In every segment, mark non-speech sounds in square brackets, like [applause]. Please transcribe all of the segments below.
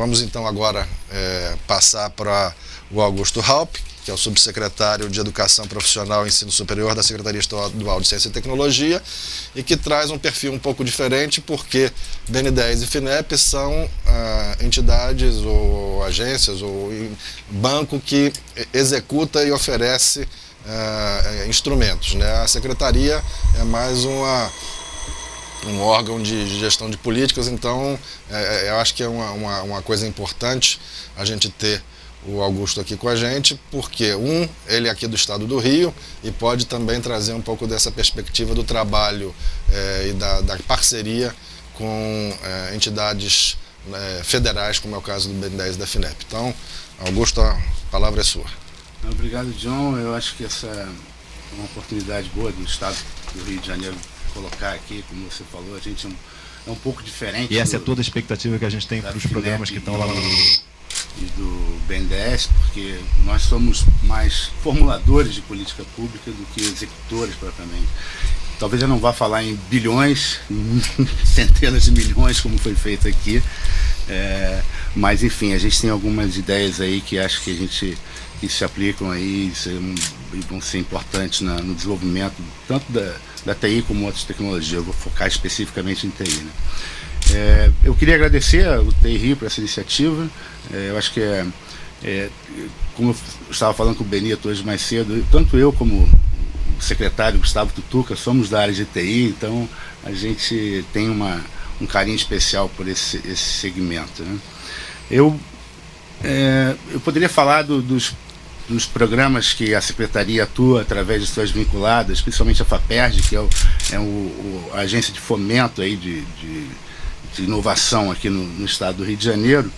Vamos então agora é, passar para o Augusto Halp, que é o subsecretário de Educação Profissional e Ensino Superior da Secretaria Estadual de Ciência e Tecnologia, e que traz um perfil um pouco diferente, porque BN10 e FINEP são ah, entidades ou agências ou banco que executa e oferece ah, instrumentos. Né? A secretaria é mais uma um órgão de gestão de políticas, então é, é, eu acho que é uma, uma, uma, coisa importante a gente ter o Augusto aqui com a gente, porque, um, ele é aqui do estado do Rio e pode também trazer um pouco dessa perspectiva do trabalho é, e da, da, parceria com é, entidades é, federais, como é o caso do BN10 e da FINEP. Então, Augusto, a palavra é sua. Obrigado, John. Eu acho que essa é uma oportunidade boa do estado do Rio de Janeiro colocar aqui, como você falou, a gente é um, é um pouco diferente. E essa do, é toda a expectativa que a gente tem para os programas que estão lá no. E do BNDES, porque nós somos mais formuladores de política pública do que executores propriamente. Talvez eu não vá falar em bilhões, [laughs] centenas de milhões, como foi feito aqui, é, mas enfim, a gente tem algumas ideias aí que acho que a gente que se aplicam aí e vão ser importantes na, no desenvolvimento tanto da, da TI como outras tecnologias. Eu vou focar especificamente em TI. Né? É, eu queria agradecer ao TI por essa iniciativa. É, eu acho que é, é, como eu estava falando com o Benito hoje mais cedo, tanto eu como secretário Gustavo Tutuca somos da área de TI, então a gente tem uma, um carinho especial por esse, esse segmento. Né? Eu, é, eu poderia falar do, dos dos programas que a Secretaria atua através de suas vinculadas, principalmente a FAPERD, que é, o, é o, o, a agência de fomento aí de, de, de inovação aqui no, no, estado do Rio de Janeiro,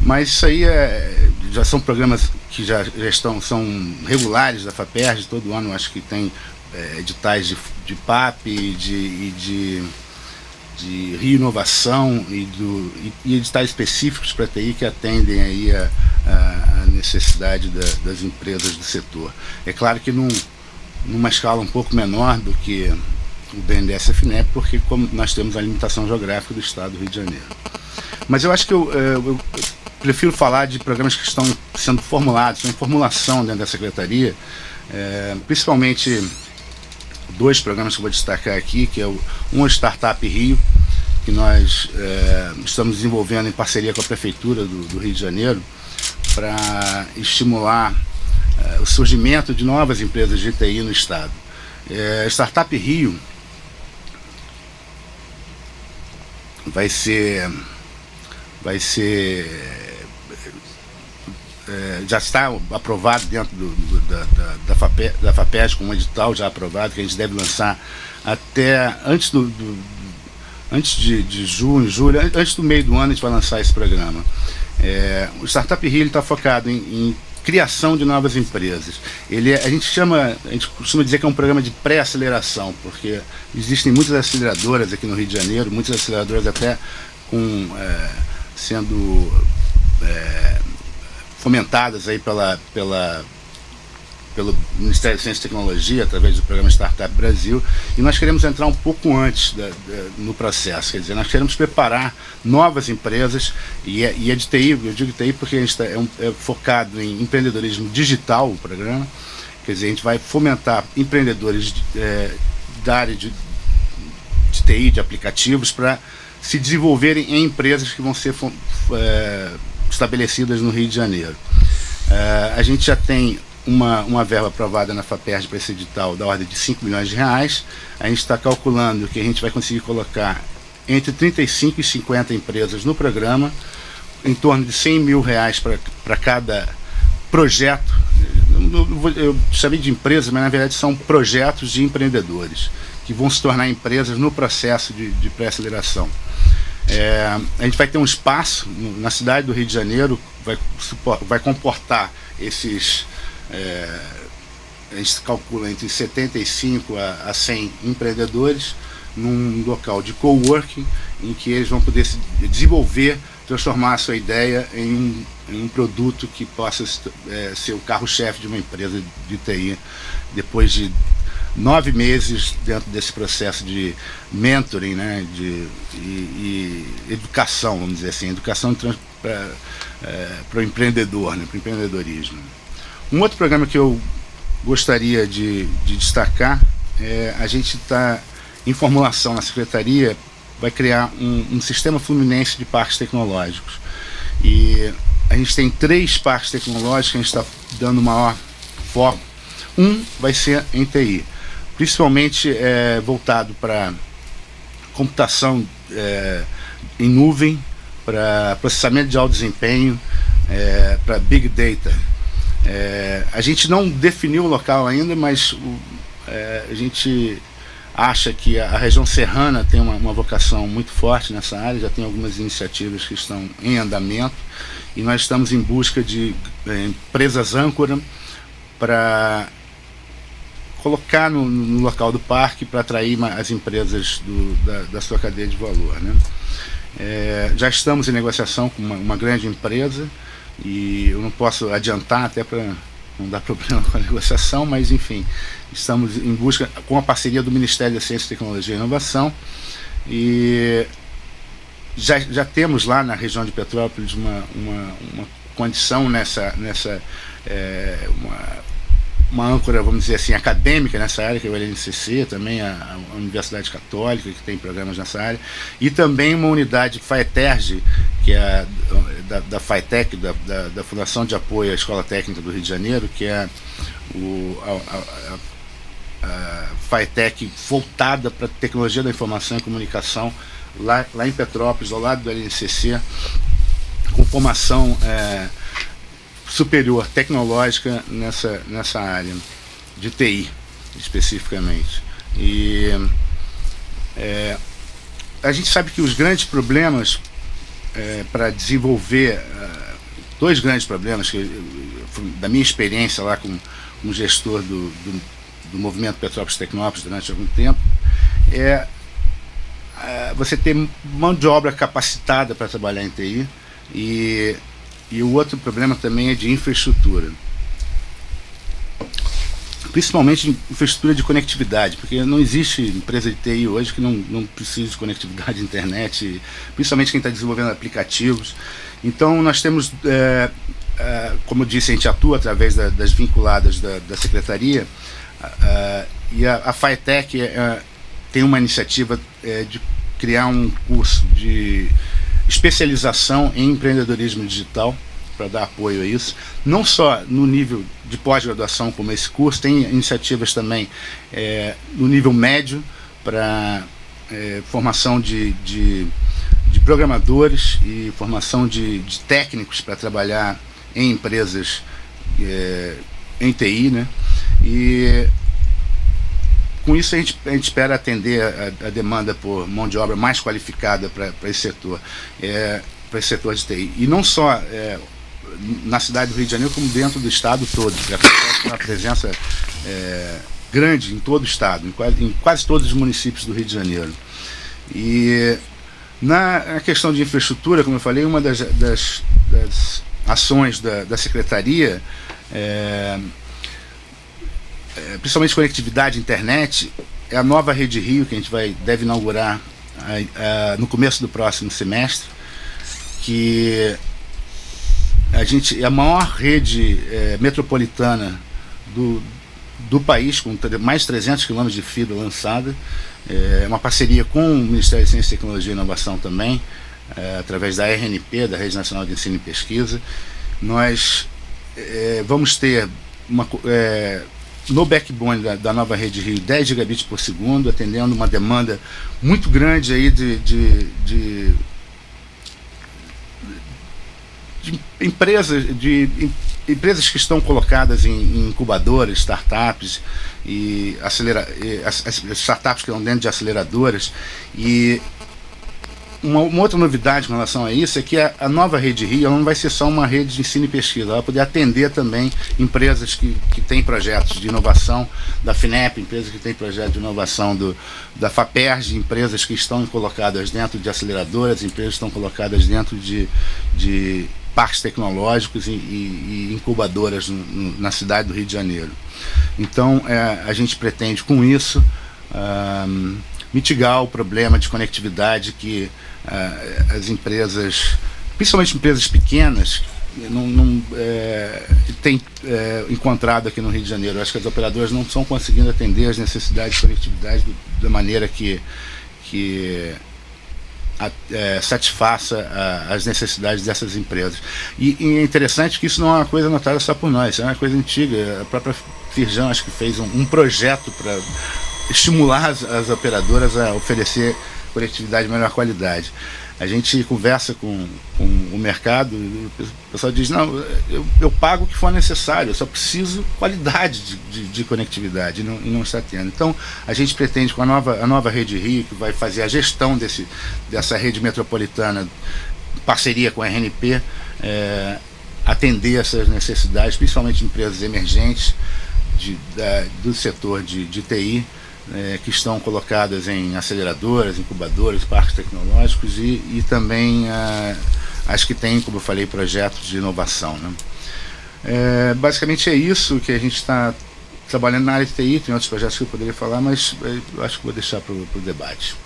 mas isso aí é, já são programas que já, já estão, são regulares da FAPERD, todo ano acho que tem é, editais de, de PAP e de, de de reinovação e, do, e, e editais específicos para TI que atendem aí a, a, a necessidade da, das empresas do setor. É claro que num, numa escala um pouco menor do que o BNDES FNEP, porque como nós temos a limitação geográfica do estado do Rio de Janeiro. Mas eu acho que eu, é, eu, eu prefiro falar de programas que estão sendo formulados, em formulação dentro da secretaria, é, principalmente dois programas que eu vou destacar aqui, que é o um Startup Rio, que nós é, estamos desenvolvendo em parceria com a Prefeitura do, do Rio de Janeiro para estimular é, o surgimento de novas empresas de TI no estado. É, Startup Rio vai ser vai ser é, já está aprovado dentro do, do, da, da, da, FAPES, da um edital já aprovado, que a gente deve lançar até antes do, do antes de, de, junho, julho, antes do meio do ano a gente vai lançar esse programa. É, o Startup Rio está focado em, em, criação de novas empresas. Ele é, a gente chama, a gente costuma dizer que é um programa de pré-aceleração, porque existem muitas aceleradoras aqui no Rio de Janeiro, muitas aceleradoras até com é, sendo é, fomentadas aí pela, pela, pelo Ministério de Ciência e Tecnologia, através do programa Startup Brasil, e nós queremos entrar um pouco antes da, da, no processo, quer dizer, nós queremos preparar novas empresas, e é, e é de TI, eu digo TI porque a gente tá, é, um, é focado em empreendedorismo digital, o programa, quer dizer, a gente vai fomentar empreendedores é, da área de, de TI, de aplicativos, para se desenvolverem em empresas que vão ser é, estabelecidas no Rio de Janeiro. Uh, a gente já tem uma, uma verba aprovada na FAPERJ para esse edital da ordem de 5 milhões de reais. A gente está calculando que a gente vai conseguir colocar entre 35 e 50 empresas no programa, em torno de 100 mil reais para cada projeto. Eu, chamei de empresas, mas na verdade são projetos de empreendedores que vão se tornar empresas no processo de, de pré-aceleração. É, a gente vai ter um espaço na cidade do Rio de Janeiro, vai, vai comportar esses. É, a gente calcula entre 75 a, a 100 empreendedores num local de coworking em que eles vão poder se desenvolver transformar a sua ideia em um, em um produto que possa é, ser o carro-chefe de uma empresa de TI depois de nove meses dentro desse processo de mentoring, né, de e, e educação, vamos dizer assim, educação para é, o empreendedor, né, para o empreendedorismo. Um outro programa que eu gostaria de, de destacar é a gente está em formulação na secretaria vai criar um, um sistema fluminense de parques tecnológicos e a gente tem três parques tecnológicos que a gente está dando maior foco. Um vai ser em TI principalmente é, voltado para computação é, em nuvem, para processamento de alto desempenho, é, para Big Data. É, a gente não definiu o local ainda, mas o, é, a gente acha que a, região serrana tem uma, uma, vocação muito forte nessa área, já tem algumas iniciativas que estão em andamento e nós estamos em busca de é, empresas âncora para colocar no, no local do parque para atrair as empresas do, da, da, sua cadeia de valor. Né? É, já estamos em negociação com uma, uma, grande empresa e eu não posso adiantar até para não dar [laughs] problema com a negociação, mas enfim, estamos em busca com a parceria do Ministério da Ciência, Tecnologia e Inovação e já, já temos lá na região de Petrópolis uma, uma, uma condição nessa, nessa é, uma, uma âncora, vamos dizer assim, acadêmica nessa área, que é o LNCC, também a, a, Universidade Católica, que tem programas nessa área, e também uma unidade FAETERG, que é a, da, da FAETEC, da, da, da, Fundação de Apoio à Escola Técnica do Rio de Janeiro, que é o, a, a FAETEC voltada para tecnologia da informação e comunicação, lá, lá em Petrópolis, ao lado do LNCC, com formação... É, superior tecnológica nessa, nessa área de TI, especificamente. E é, a gente sabe que os grandes problemas é, para desenvolver, uh, dois grandes problemas, que, da minha experiência lá como, como gestor do, do, do movimento Petrópolis Tecnópolis durante algum tempo, é uh, você ter mão de obra capacitada para trabalhar em TI e e o outro problema também é de infraestrutura. Principalmente infraestrutura de conectividade, porque não existe empresa de TI hoje que não, não precise de conectividade de [laughs] internet, principalmente quem está desenvolvendo aplicativos. Então nós temos, é, é, como eu disse, a gente atua através da, das vinculadas da, da secretaria, é, e a, a FITEC é, tem uma iniciativa de criar um curso de especialização em empreendedorismo digital para dar apoio a isso, não só no nível de pós-graduação como esse curso, tem iniciativas também é, no nível médio para é, formação de, de, de, programadores e formação de, de técnicos para trabalhar em empresas é, em TI, né? E com isso, a gente, a gente espera atender a, a, demanda por mão de obra mais qualificada para esse setor, é, para esse setor de TI. E não só é, na cidade do Rio de Janeiro, como dentro do estado todo. É uma presença é, grande em todo o estado, em quase, em quase todos os municípios do Rio de Janeiro. E na questão de infraestrutura, como eu falei, uma das, das, das ações da, da secretaria é, é, principalmente conectividade internet, é a nova Rede Rio que a gente vai, deve inaugurar no começo do próximo semestre, que a gente é a maior rede é, metropolitana do, do país, com mais de 300 quilômetros de fibra lançada, é uma parceria com o Ministério de Ciência, Tecnologia e Inovação também, é, através da RNP, da Rede Nacional de Ensino e Pesquisa. Nós é, vamos ter uma, é, no backbone da, da, nova rede Rio 10 gigabits por segundo, atendendo uma demanda muito grande aí de, de, de, de empresas, de empresas que estão colocadas em, em incubadoras, startups e, acelera, e as, as startups que estão dentro de aceleradoras. E uma, uma, outra novidade com relação a isso é que a, a, nova rede Rio não vai ser só uma rede de ensino e pesquisa, ela vai poder atender também empresas que, que têm projetos de inovação, da FINEP, empresas que têm projetos de inovação do, da FAPERJ, empresas que estão colocadas dentro de aceleradoras, empresas que estão colocadas dentro de, de parques tecnológicos e, e, e incubadoras no, no, na cidade do Rio de Janeiro. Então, é, a gente pretende com isso. Mitigar o problema de conectividade que uh, as empresas, principalmente empresas pequenas, não, não é, tem é, encontrado aqui no Rio de Janeiro. Acho que as operadoras não estão conseguindo atender as necessidades de conectividade do, da maneira que, que a, é, satisfaça a, as necessidades dessas empresas. E, e, é interessante que isso não é uma coisa notada só por nós, é uma coisa antiga. A própria Firjan acho que fez um, um projeto para estimular as, as operadoras a oferecer conectividade de melhor qualidade. A gente conversa com, com o mercado, o pessoal diz, não, eu, eu, pago o que for necessário, eu só preciso qualidade de, de, de conectividade e não, e não, está tendo. Então, a gente pretende com a nova, a nova rede Rio, que vai fazer a gestão desse, dessa rede metropolitana, parceria com a RNP, é, atender essas necessidades, principalmente empresas emergentes de, da, do setor de TI, é, que estão colocadas em aceleradoras, incubadoras, parques tecnológicos e, e também ah, as que têm, como eu falei, projetos de inovação. Né? É, basicamente é isso que a gente está trabalhando na área de TI, tem outros projetos que eu poderia falar, mas é, acho que vou deixar para o debate.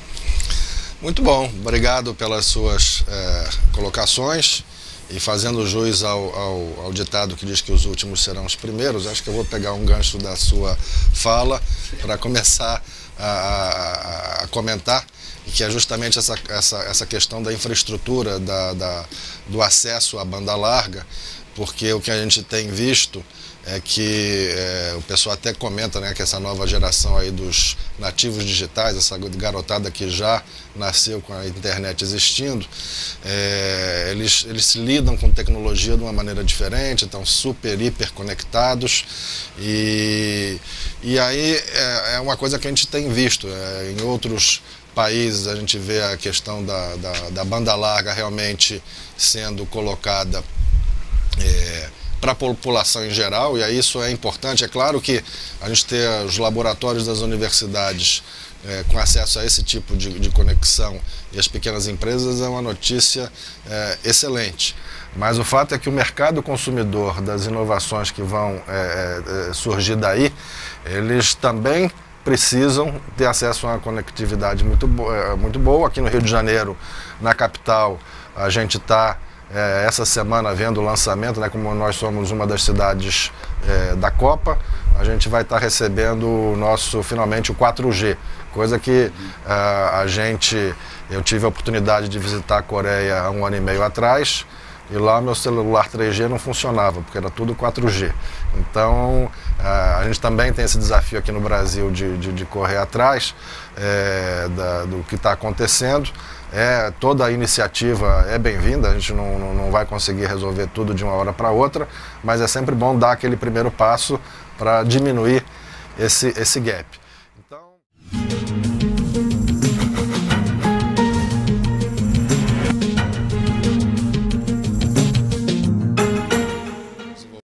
Muito bom, obrigado pelas suas é, colocações. E fazendo jus ao, ao, ao, ditado que diz que os últimos serão os primeiros, acho que eu vou pegar um gancho da sua fala para começar a, a, a, comentar, que é justamente essa, essa, essa questão da infraestrutura, da, da, do acesso à banda larga, porque o que a gente tem visto é que é, o pessoal até comenta né, que essa nova geração aí dos nativos digitais, essa garotada que já nasceu com a internet existindo, é, eles, eles se lidam com tecnologia de uma maneira diferente, estão super, hiper conectados e, e aí é, é uma coisa que a gente tem visto é, em outros países a gente vê a questão da, da, da banda larga realmente sendo colocada é, para a população em geral, e aí isso é importante. É claro que a gente ter os laboratórios das universidades é, com acesso a esse tipo de, de, conexão e as pequenas empresas é uma notícia é, excelente. Mas o fato é que o mercado consumidor das inovações que vão é, é surgir daí, eles também precisam ter acesso a uma conectividade muito, é, muito boa. Aqui no Rio de Janeiro, na capital, a gente está é, essa semana vendo o lançamento, né, como nós somos uma das cidades é, da Copa, a gente vai estar tá recebendo o nosso, finalmente, o 4G, coisa que uh, a gente, eu tive a oportunidade de visitar a Coreia há um ano e meio atrás, e lá meu celular 3G não funcionava, porque era tudo 4G. Então, uh, a gente também tem esse desafio aqui no Brasil de, de, de correr atrás é, da, do que está acontecendo. É, toda iniciativa é bem-vinda, a gente não, não, não vai conseguir resolver tudo de uma hora para outra, mas é sempre bom dar aquele primeiro passo para diminuir esse, esse gap.